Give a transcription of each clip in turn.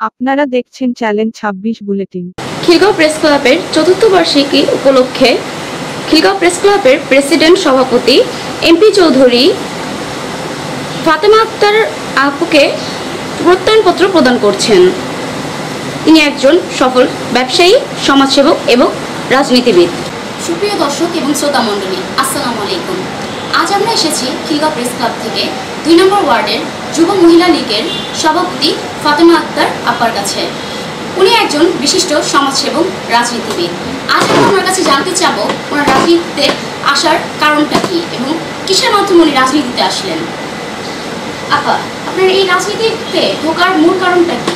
আপনারা দেখছেন চ্যালেঞ্জ ছাব্বিশ বুলেটিন। খিলগাঁও প্রেস ক্লাবের চতুর্থ বার্ষিকী উপলক্ষে খিলগাঁও প্রেস ক্লাবের প্রেসিডেন্ট সভাপতি এমপি চৌধুরী ফাতেমা আক্তার আপুকে প্রত্যয়নপত্র প্রদান করছেন। তিনি একজন সফল ব্যবসায়ী সমাজসেবক এবং রাজনীতিবিদ। সুপ্রিয় দর্শক এবং শ্রোতা মণ্ডলী আসসালামু আলাইকুম। আজ আমরা এসেছি খিলগাঁও প্রেস ক্লাব থেকে। দুই নম্বর ওয়ার্ডের যুব মহিলা লীগের সভাপতি ফাতেমা আক্তার আপার কাছে। উনি একজন বিশিষ্ট সমাজসেবক, রাজনীতিবিদ। আজ আমরা ওনার কাছে জানতে চাবো, ওনার রাজনীতিতে আসার কারণটা কি এবং কিসের মাধ্যমে উনি রাজনীতিতে আসলেন? আপা, আপনার এই রাজনীতিতে ঢোকার মূল কারণটা কি?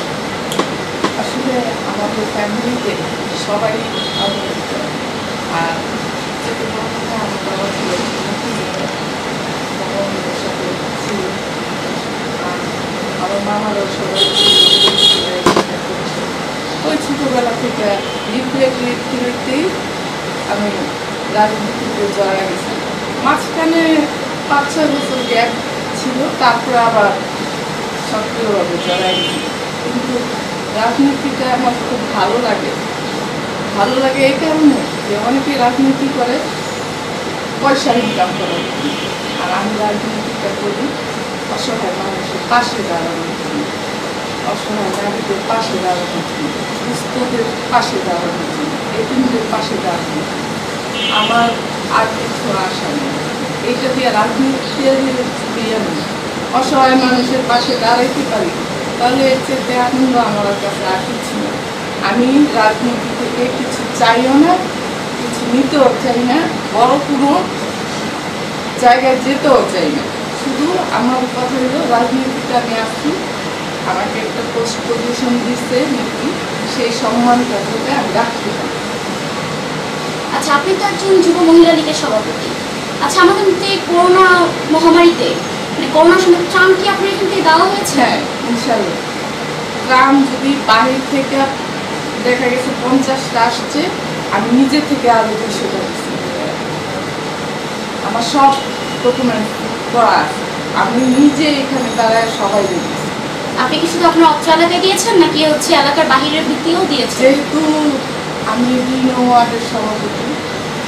আসলে আমাদের ফ্যামিলিতে সবাই যেতে বড় কথা আমার বাবা ছিল মুক্তিযোদ্ধা। বাবা আমাদের সাথে ছিল। আর আমার মামারও সবাই ওই ছোটোবেলা থেকে লিফলেট লিখতে লিখতেই আমি রাজনীতিতে জড়া গেছি। মাঝখানে পাঁচ, ছয় বছর গ্যাপ ছিল, তারপরে আবার সক্রিয়ভাবে জড়াই গেছি। কিন্তু রাজনীতিটা আমার খুব ভালো লাগে। ভালো লাগে এই কারণে যে অনেকে রাজনীতি করে, পয়সা ইনকাম করে। আর আমি রাজনীতিটা করি অসহায় মানুষের পাশে দাঁড়ানোর জন্য। অসহায় নারীদের পাশে দাঁড়ানোর জন্য সুস্থদের পাশে দাঁড়ানোর জন্য, এতিমদের পাশে জন্য। আমার আর কিছু আশা নেই। এইটা দিয়ে রাজনীতি দিয়ে আমি। অসহায় মানুষের পাশে দাঁড়াইতে পারি। তাহলে এর চেয়ে আনন্দ আমার কাছে আর কিছু না আমি রাজনীতি থেকে কিছু চাইও না, কিছু নিতেও চাই না, বড় কোনো জায়গায় যেতেও চাই না। শুধু আমার কথা হলো রাজনীতিতে আমি আসছি। আমাকে একটা পোস্ট পজিশন দিচ্ছে নাকি সেই সম্মানটা যাতে আমি রাখতে পারি। আচ্ছা আপনি তো একজন যুব মহিলা লীগের সভাপতি। আচ্ছা আমাদের মধ্যে করোনা মহামারীতে মানে করোনার সময় ত্রাণ কি আপনার এখান থেকে দেওয়া হয়েছে? হ্যাঁ ইনশাল্লাহ গ্রাম যদি বাহির থেকে দেখা গেছে পঞ্চাশটা আসছে আমি নিজে থেকে আরও দিচ্ছি আমার সব ডকুমেন্ট করা আছে আমি নিজে এখানে দাঁড়ায় সবাই দিচ্ছি আপনি কি শুধু আপনার অত্র এলাকায় দিয়েছেন নাকি হচ্ছে এলাকার বাহিরের ভিত্তিও দিয়েছেন? যেহেতু আমি দুই ওয়ার্ডের সভাপতি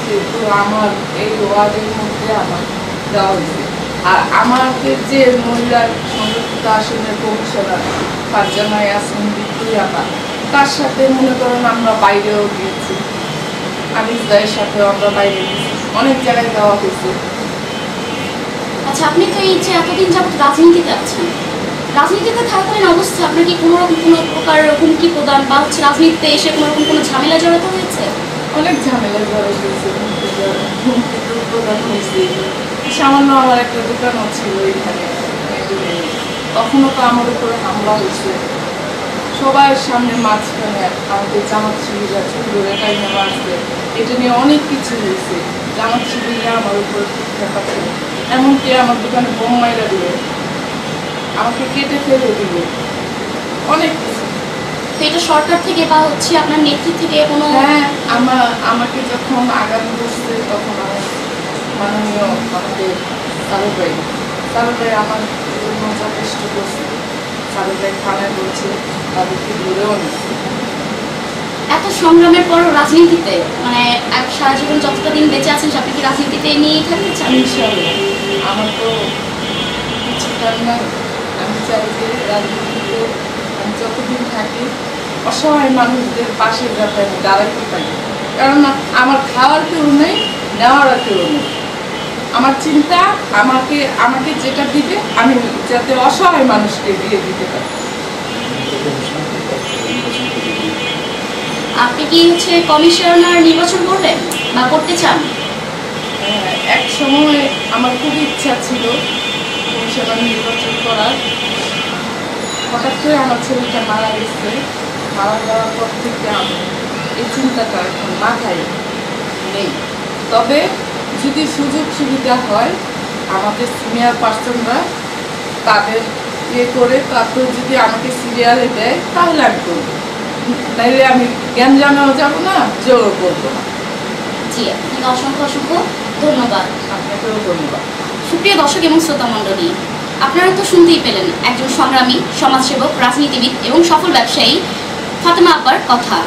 সেহেতু আমার এই ওয়ার্ডের মধ্যে আমার দেওয়া হয়েছে। আর আমাদের যে মহিলা সংরক্ষিত আসনের কমিশনার ফারজানায় আসেন বিক্রিয়াপা তার সাথে মনে করেন আমরা বাইরেও গিয়েছি। আনিস দায়ের সাথেও আমরা বাইরে গেছি অনেক জায়গায় দেওয়া হয়েছে। আচ্ছা আপনি তো এই যে এতদিন যাবত রাজনীতিতে আছেন, রাজনীতিতে থাকাকালীন অবস্থা আপনার কি কোনো রকম কোনো প্রকার হুমকি প্রদান বা হচ্ছে রাজনীতিতে এসে কোনো রকম কোনো ঝামেলা জড়াতে হয়েছে? অনেক ঝামেলা জড়ো হয়েছে, হুমকি প্রদান হয়েছে। সামান্য আমার একটা দোকানও ছিল এখানে তখনও তো আমার উপরে হামলা হয়েছে। সবার সামনে মাঝখানে আমাদের জামাত শিবিরা চুলগুলো টাইমে আসবে এটা নিয়ে অনেক কিছু হয়েছে। জামাত শিবিরা আমার উপরে ঠিক আছে এমনকি আমার দোকানে বোম মাইরা দিল আমাকে কেটে ফেলে দিল অনেক কিছু। তো এটা সরকার থেকে বা হচ্ছে আপনার নেত্রী থেকে কোনো হ্যাঁ আমার আমাকে যখন আগাম তখন আমার মাননীয় আমাদের সারুক ভাই। সারুক ভাই আমার জন্য যথেষ্ট করছে সারুক ভাই থানায় বলছে তাদেরকে ধরেও নিচ্ছে। এত সংগ্রামের পরও রাজনীতিতে মানে এক সারা জীবন যতটা দিন বেঁচে আছেন আপনি কি রাজনীতিতে নিয়েই থাকতে চান? আমার তো কিছুটা না আমি চাই যে রাজনীতিতে আমি যতদিন থাকি, অসহায় মানুষদের পাশে যাতে আমি দাঁড়াইতে পারি। কারণ আমার খাওয়ার কেউ নেই নেওয়ার কেউ নেই। আমার চিন্তা আমাকে আমাকে যেটা দিবে, আমি যাতে অসহায় মানুষকে দিয়ে দিতে পারি। আপনি কি হচ্ছে কমিশনার নির্বাচন করবেন বা করতে চান? হ্যাঁ, এক সময় আমার খুব ইচ্ছা ছিল কমিশনার নির্বাচন করার। হঠাৎ করে আমার ছেলেটা মারা গেছে। মারা যাওয়ার পর থেকে আমি এই চিন্তাটা এখন মাথায় নেই। তবে যদি সুযোগ সুবিধা হয় আমাদের সিনিয়র পার্সনরা তাদের ইয়ে করে তারপর যদি আমাকে সিরিয়ালে দেয় তাহলে আমি করব। তাইলে আমি জ্ঞান জানাও যাব না জোরও করব না। জি আপনাকে অসংখ্য অসংখ্য ধন্যবাদ। আপনাকেও ধন্যবাদ। সুপ্রিয় দর্শক এবং শ্রোতা মণ্ডলী আপনারা তো শুনতেই পেলেন একজন সংগ্রামী সমাজসেবক রাজনীতিবিদ এবং সফল ব্যবসায়ী ফাতেমা আব্বার কথা।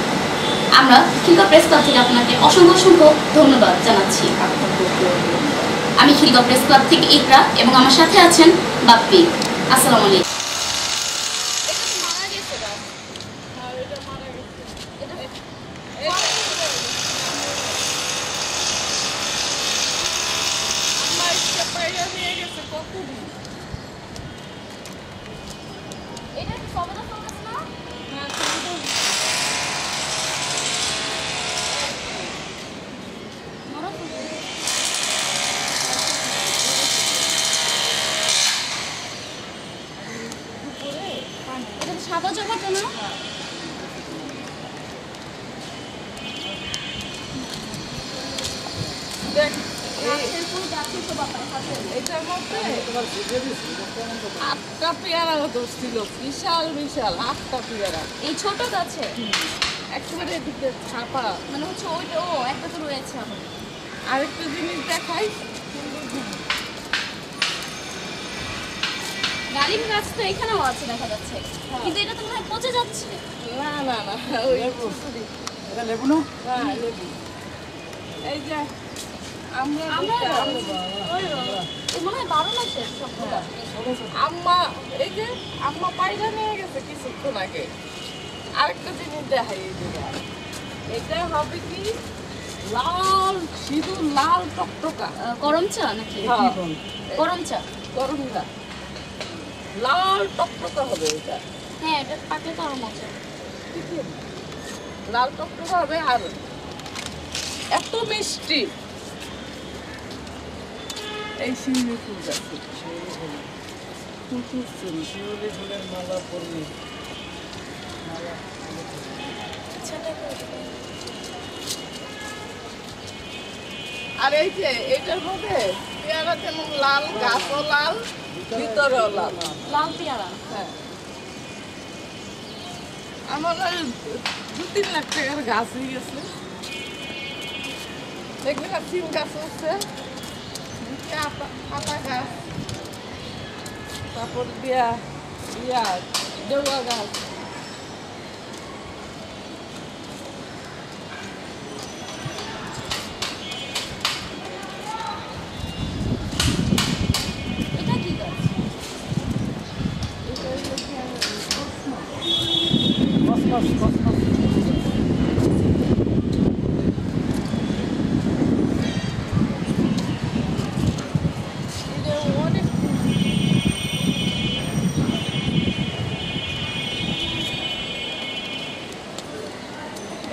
আমরা খিলগা প্রেস ক্লাব থেকে আপনাকে অসংখ্য অসংখ্য ধন্যবাদ জানাচ্ছি। আমি খিলগা প্রেস ক্লাব থেকে ইকরা এবং আমার সাথে আছেন বাপ্পি। আসসালামু আলাইকুম এটা কি সবেদা ফোকাস না এটা সাদা জমাটো না দেখ গাছের ফুল গাছের শোভা পায় গাছের। এটার মধ্যে আটটা পেয়ারা ধরছিল বিশাল বিশাল আটটা পেয়ারা। এই ছোট গাছে? একেবারে এদিকে ছাপা। মানে হচ্ছে ওইটা ও একটা তো রয়েছে আমার আরেকটা জিনিস দেখাই। ডালিম গাছ তো এখানেও আছে দেখা যাচ্ছে। কিন্তু এটা তো মনে হয় পচে যাচ্ছে। না না না ওই লেবু না? হ্যাঁ, লেবু। এই যে আম্মা এই যে আম্মা পায়রা নিয়ে গেছে কিছুক্ষণ আগে। আরেকটা জিনিস দেখাই এই যে। এটা হবে কি? লাল সিঁদুর লাল টকটকা। গরম চা নাকি? হ্যাঁ, গরম চা। গরম না লাল টকটকা হবে এটা। হ্যাঁ এটা পাকলে তো আরও মজা লাল টকটকা হবে আর এত মিষ্টি। এই শিউলি ফুল গাছে প্রচুর ফুল শিউলি ফুলের মালা পরবি আর এই যে এটার মধ্যে পেয়ারা যেমন লাল গাছও লাল ভিতরেও লাল। লাল পেয়ারা? হ্যাঁ। আমার দু তিন লাখ টাকার গাছ হয়ে গেছে। দেখবেন না সিম গাছ হচ্ছে। আতা আতা গাছ তারপর দিয়া ইয়া দেওয়া গাছ এটা কি গাছ কসমস কসমস এটা অনেক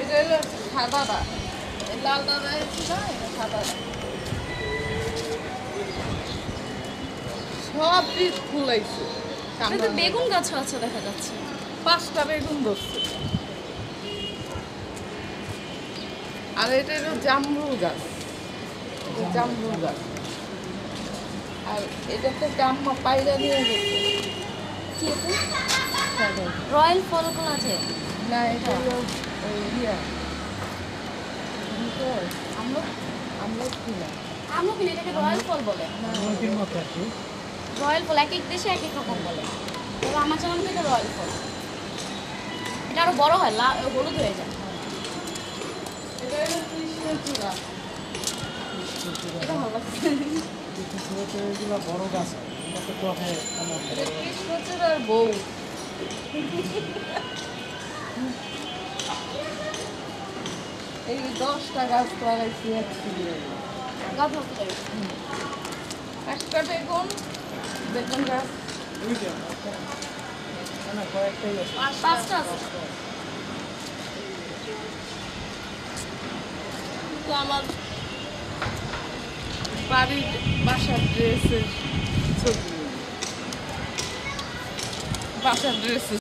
এটা হলো সাদাটা লাল দাদা হচ্ছে না এটা সব বীজ ফুলাইছে। এটা তো বেগুন গাছও আছে দেখা যাচ্ছে। পাঁচটা বেগুন ধরছে। আর এটা হলো জামরুল গাছ। জামরুল গাছ। আর এটা তো জাম্মা পায়রা নিয়ে গেছে কি এটা? রয়্যাল ফলগুলো আছে না এটা হলো ইয়া আমরা আমরা কি কিনে, এটাকে রয়্যাল ফল বলে। রয়্যাল ফল এক এক দেশে এক এক বলে। তবে আমার এটা রয়্যাল ফল। এটা আরও বড় হয়, লা হলুদ হয়ে যায়। এটা বড় গাছ। এটা তো বউ। এই দশটা গাছ লাগাইছি এক একটা বেগুন বেগুন গাছ। তো আমার বাড়ির বাসার ড্রেসের ছবি। বাসার ড্রেসের